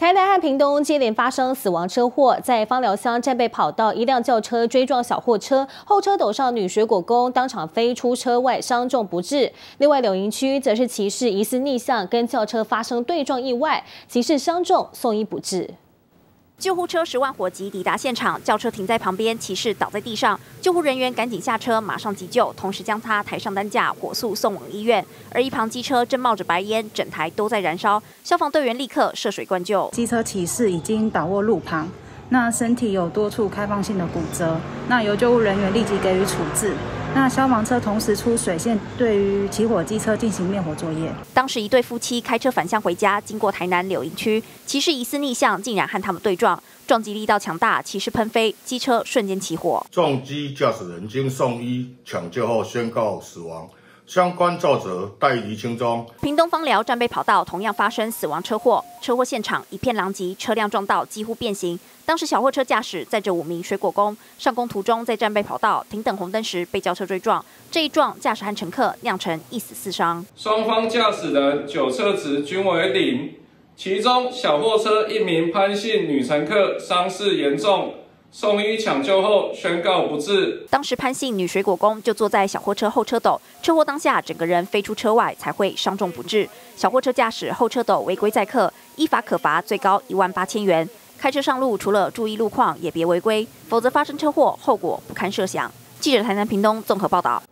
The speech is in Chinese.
台南和屏东接连发生死亡车祸，在芳寮乡战备跑道，一辆轿车追撞小货车，后车斗上女水果工当场飞出车外，伤重不治。另外，柳营区则是骑士疑似逆向跟轿车发生对撞意外，骑士伤重送医不治。救护车十万火急抵达现场，轿车停在旁边，骑士倒在地上，救护人员赶紧下车，马上急救，同时将他抬上担架，火速送往医院。而一旁机车正冒着白烟，整台都在燃烧，消防队员立刻涉水灌救。机车骑士已经倒卧路旁，那身体有多处开放性的骨折，那由救护人员立即给予处置。那消防车同时出水线，对于起火机车进行灭火作业。当时一对夫妻开车返乡回家，经过台南柳营区，骑士疑似逆向，竟然和他们对撞，撞击力道强大，骑士喷飞，机车瞬间起火。撞击驾驶人经送医抢救后宣告死亡。相关肇责待厘清中。屏东方寮战备跑道同样发生死亡车祸，车祸现场一片狼藉，车辆撞到几乎变形。当时小货车驾驶载着五名水果工上工途中，在战备跑道停等红灯时被轿车追撞，这一撞驾驶和乘客酿成一死四伤。双方驾驶人酒测值均为零，其中小货车一名潘姓女乘客伤势严重。送医抢救后宣告不治。当时潘姓女水果工就坐在小货车后车斗，车祸当下整个人飞出车外，才会伤重不治。小货车驾驶后车斗违规载客，依法可罚最高一万八千元。开车上路除了注意路况，也别违规，否则发生车祸后果不堪设想。记者台南屏东综合报道。